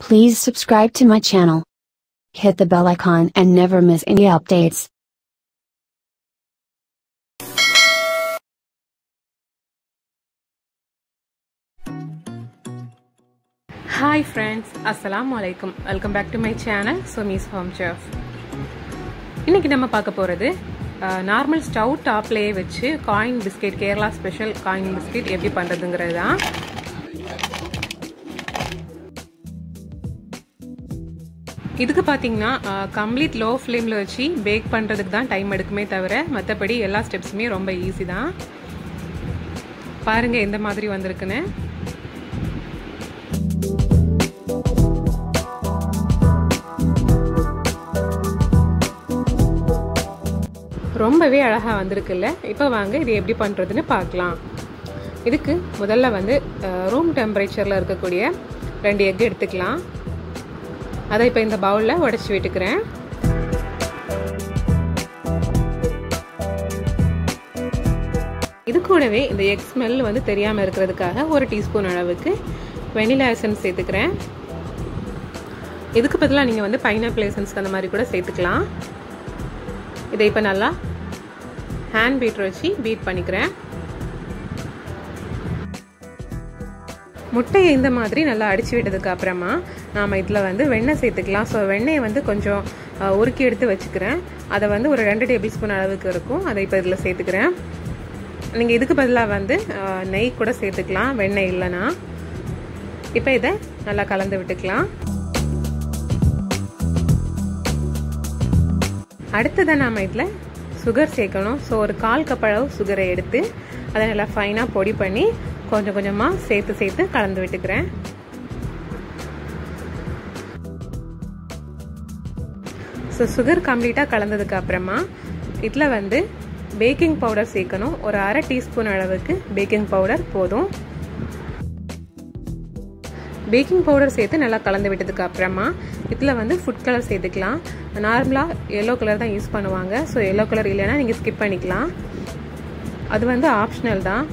Please subscribe to my channel. Hit the bell icon and never miss any updates. Hi friends அஸ்ஸலாமு வலைக்கம் welcome back to my channel Sumi's home chef இன்னைக்கு நம்ம பார்க்க போகிறது normal stove டாப்லேயே வச்சு coin biscuit Kerala special coin biscuit எப்படி பண்ணுறதுங்கிறது தான் இதுக்கு பார்த்தீங்கன்னா கம்ப்ளீட் லோ ஃப்ளேமில் வச்சு பேக் பண்ணுறதுக்கு தான் டைம் எடுக்குமே தவிர மற்றபடி எல்லா ஸ்டெப்ஸுமே ரொம்ப ஈஸி தான். பாருங்கள் எந்த மாதிரி வந்திருக்குன்னு. ரொம்பவே அழகாக வந்திருக்குல்ல. இப்போ வாங்க இது எப்படி பண்ணுறதுன்னு பார்க்கலாம். இதுக்கு முதல்ல வந்து ரூம் டெம்பரேச்சரில் இருக்கக்கூடிய ரெண்டு எக் எடுத்துக்கலாம். அதை இப்போ இந்த பவுலில் உடச்சி விட்டுக்கிறேன். இது கூடவே இந்த எக் ஸ்மெல் வந்து தெரியாமல் இருக்கிறதுக்காக ஒரு டீஸ்பூன் அளவுக்கு வெனிலா எசன்ஸ் சேர்த்துக்கிறேன். இதுக்கு பதிலாக நீங்கள் வந்து பைனாப்பிள் எசன்ஸ் அந்த மாதிரி கூட சேர்த்துக்கலாம். இதை இப்போ நல்லா ஹேண்ட் பீட்ரு வச்சு பீட் பண்ணிக்கிறேன். முட்டையை இந்த மாதிரி நல்லா அடிச்சு விட்டதுக்கு அப்புறமா நாம் இதில் வந்து வெண்ணெய் சேர்த்துக்கலாம். ஸோ வெண்ணெயை வந்து கொஞ்சம் உருக்கி எடுத்து வச்சுக்கிறேன். அதை வந்து ஒரு ரெண்டு டேபிள் ஸ்பூன் அளவுக்கு இருக்கும். அதை இப்போ இதில் சேர்த்துக்கிறேன். நீங்கள் இதுக்கு பதிலாக வந்து நெய் கூட சேர்த்துக்கலாம். வெண்ணெய் இல்லைன்னா. இப்போ இதை நல்லா கலந்து விட்டுக்கலாம். அடுத்ததான் நாம் இதில் சுகர் சேர்க்கணும். ஸோ ஒரு கால் கப் அளவு சுகரை எடுத்து அதை நல்லா ஃபைனாக பொடி பண்ணி கொஞ்சம் கொஞ்சமாக சேர்த்து சேர்த்து கலந்து விட்டுக்கிறேன். ஸோ சுகர் கம்ப்ளீட்டாக கலந்ததுக்கு அப்புறமா இதில் வந்து பேக்கிங் பவுடர் சேர்க்கணும். ஒரு அரை டீஸ்பூன் அளவுக்கு பேக்கிங் பவுடர் போதும். பேக்கிங் பவுடர் சேர்த்து நல்லா கலந்து விட்டதுக்கு அப்புறமா இதில் வந்து ஃபுட் கலர் சேர்த்துக்கலாம். நார்மலாக எல்லோ கலர் தான் யூஸ் பண்ணுவாங்க. ஸோ எல்லோ கலர் இல்லைன்னா நீங்கள் ஸ்கிப் பண்ணிக்கலாம். அது வந்து ஆப்ஷனல் தான்.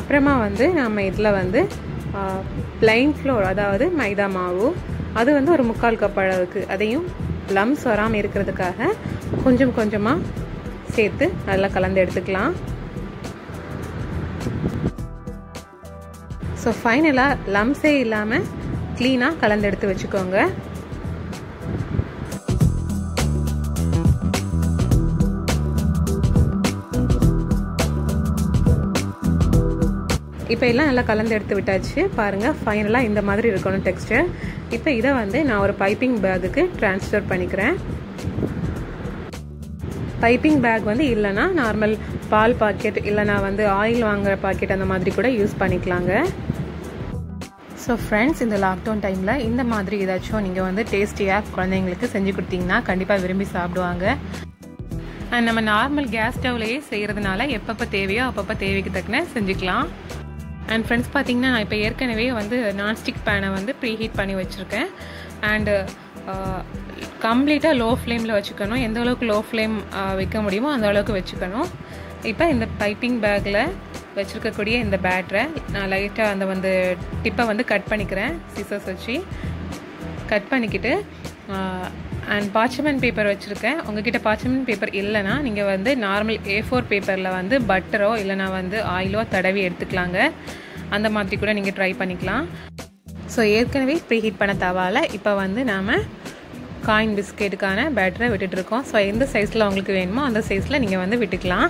அப்புறமா வந்து நம்ம இதில் வந்து பிளைன் ஃப்ளோர் அதாவது மைதா மாவு அது வந்து ஒரு முக்கால் கப் அளவுக்கு. அதையும் லம்ஸ் வராமல் இருக்கிறதுக்காக கொஞ்சம் கொஞ்சமாக சேர்த்து நல்லா கலந்து எடுத்துக்கலாம். ஸோ ஃபைனலாக லம்ஸே இல்லாமல் க்ளீனாக கலந்து எடுத்து வச்சுக்கோங்க. இப்போ எல்லாம் நல்லா கலந்து எடுத்து விட்டாச்சு. பாருங்கள் ஃபைனலாக இந்த மாதிரி இருக்கணும் டெக்ஸ்டர் இப்போ இதை வந்து நான் ஒரு பைப்பிங் பேக்குக்கு ட்ரான்ஸ்ஃபர் பண்ணிக்கிறேன். பைப்பிங் பேக் வந்து இல்லைனா நார்மல் பால் பாக்கெட் இல்லைனா வந்து ஆயில் வாங்குகிற பாக்கெட் அந்த மாதிரி கூட யூஸ் பண்ணிக்கலாங்க. ஸோ ஃப்ரெண்ட்ஸ் இந்த லாக்டவுன் டைமில் இந்த மாதிரி ஏதாச்சும் நீங்கள் வந்து டேஸ்டியாக குழந்தைங்களுக்கு செஞ்சு கொடுத்தீங்கன்னா கண்டிப்பாக விரும்பி சாப்பிடுவாங்க. அண்ட் நம்ம நார்மல் கேஸ் ஸ்டவ்லேயே செய்கிறதுனால எப்பப்போ தேவையோ அப்பப்போ தேவைக்கு தக்கன செஞ்சுக்கலாம். அண்ட் ஃப்ரெண்ட்ஸ் பார்த்தீங்கன்னா நான் இப்போ ஏற்கனவே வந்து நான்ஸ்டிக் பேனை வந்து ப்ரீ ஹீட் பண்ணி வச்சுருக்கேன். அண்டு கம்ப்ளீட்டாக லோ ஃப்ளேமில் வச்சுக்கணும். எந்த அளவுக்கு லோ ஃப்ளேம் uh, வைக்க முடியுமோ அந்த அளவுக்கு வச்சுக்கணும். இப்போ இந்த பைப்பிங் பேக்கில் வச்சுருக்கக்கூடிய இந்த பேட்டரை நான் லைட்டாக அந்த வந்து டிப்பை வந்து கட் பண்ணிக்கிறேன் சிசர்ஸ் வச்சு. கட் பண்ணிக்கிட்டு uh, அண்ட் பாச்சமன் பேப்பர் வச்சுருக்கேன். உங்ககிட்ட பாச்சமன் பேப்பர் இல்லைன்னா நீங்கள் வந்து நார்மல் ஏ ஃபோர் பேப்பரில் வந்து பட்டரோ இல்லைனா வந்து ஆயிலோ தடவி எடுத்துக்கலாங்க. அந்த மாதிரி கூட நீங்கள் ட்ரை பண்ணிக்கலாம். ஸோ ஏற்கனவே ப்ரீ ஹீட் பண்ண தவால இப்போ வந்து நாம் காயின் பிஸ்கெட்டுக்கான பேட்டரை விட்டுட்ருக்கோம் ஸோ எந்த சைஸில் உங்களுக்கு வேணுமோ அந்த சைஸில் நீங்கள் வந்து விட்டுக்கலாம்.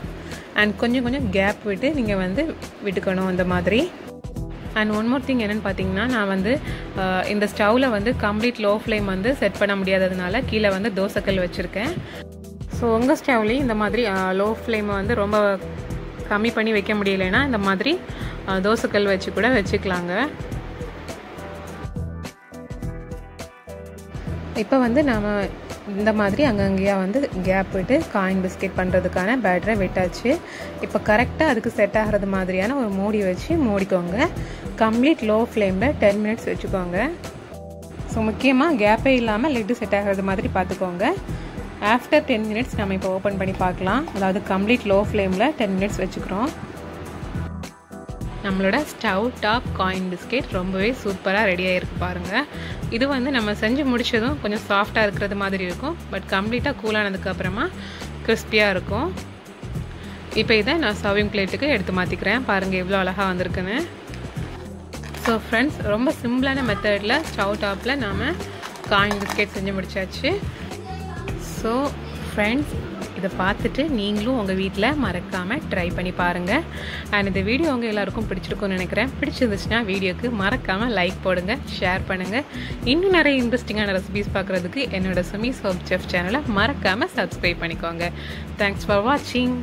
அண்ட் கொஞ்சம் கொஞ்சம் கேப் விட்டு நீங்கள் வந்து விட்டுக்கணும் அந்த மாதிரி. அண்ட் ஒன் மோர் திங் என்னென்னு பார்த்தீங்கன்னா நான் வந்து இந்த ஸ்டவ்வில் வந்து கம்ப்ளீட் லோ ஃப்ளேம் வந்து செட் பண்ண முடியாததுனால கீழே வந்து தோசைக்கல் வச்சுருக்கேன். ஸோ உங்கள் ஸ்டவ்லேயும் இந்த மாதிரி லோ ஃப்ளேமை வந்து ரொம்ப கம்மி பண்ணி வைக்க முடியலைன்னா இந்த மாதிரி தோசைக்கல் வச்சு கூட வச்சுக்கலாங்க. இப்போ வந்து நாம் இந்த மாதிரி அங்கங்கேயா வந்து கேப் விட்டு காயின் பிஸ்கெட் பண்ணுறதுக்கான பேட்டரை விட்டாச்சு. இப்போ கரெக்டாக அதுக்கு செட் ஆகிறது மாதிரியான ஒரு மூடி வச்சு மூடிக்கோங்க. கம்ப்ளீட் லோ ஃப்ளேமில் டென் மினிட்ஸ் வச்சுக்கோங்க. ஸோ முக்கியமாக கேப்பே இல்லாமல் லெட்டு செட் ஆகிறது மாதிரி பார்த்துக்கோங்க. ஆஃப்டர் டென் மினிட்ஸ் நம்ம இப்போ ஓப்பன் பண்ணி பார்க்கலாம். அதாவது கம்ப்ளீட் லோ ஃப்ளேமில் டென் மினிட்ஸ் வச்சுக்கிறோம். நம்மளோட ஸ்டவ் டாப் காயின் பிஸ்கெட் ரொம்பவே சூப்பராக ரெடியாகிருக்கு பாருங்கள் இது வந்து நம்ம செஞ்சு முடிச்சதும் கொஞ்சம் சாஃப்டாக இருக்கிறது மாதிரி இருக்கும். பட் கம்ப்ளீட்டாக கூலானதுக்கப்புறமா கிறிஸ்பியாக இருக்கும். இப்போ இதை நான் சர்விங் பிளேட்டுக்கு எடுத்து மாற்றிக்கிறேன் பாருங்கள் எவ்வளோ அழகாக வந்திருக்குன்னு. ஸோ ஃப்ரெண்ட்ஸ் ரொம்ப சிம்பிளான மெத்தடில் ஸ்டவ் டாப்பில் நாம் காயின் பிஸ்கெட் செஞ்சு முடிச்சாச்சு. ஸோ ஃப்ரெண்ட்ஸ் இதை பார்த்துட்டு நீங்களும் உங்கள் வீட்டில் மறக்காமல் ட்ரை பண்ணி பாருங்கள் அண்ட் இந்த வீடியோ உங்கள் எல்லாருக்கும் பிடிச்சிருக்கும்னு நினைக்கிறேன். பிடிச்சிருந்துச்சுன்னா வீடியோக்கு மறக்காமல் லைக் போடுங்க ஷேர் பண்ணுங்கள் இன்னும் நிறைய இன்ட்ரெஸ்டிங்கான ரெசிபிஸ் பார்க்குறதுக்கு என்னோட சுமி சோப் செஃப் சேனலை மறக்காமல் சப்ஸ்கிரைப் பண்ணிக்கோங்க. தேங்க்ஸ் ஃபார் வாட்சிங்